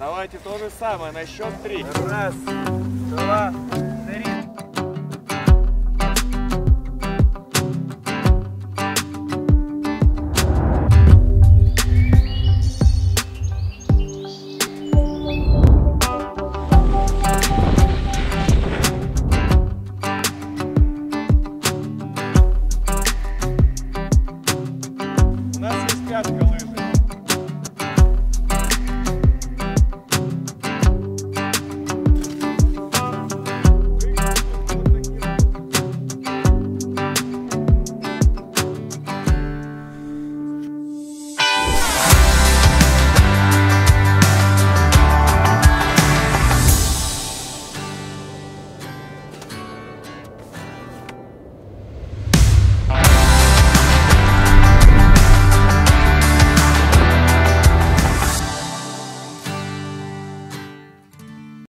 Давайте то же самое на счет три. Раз, два,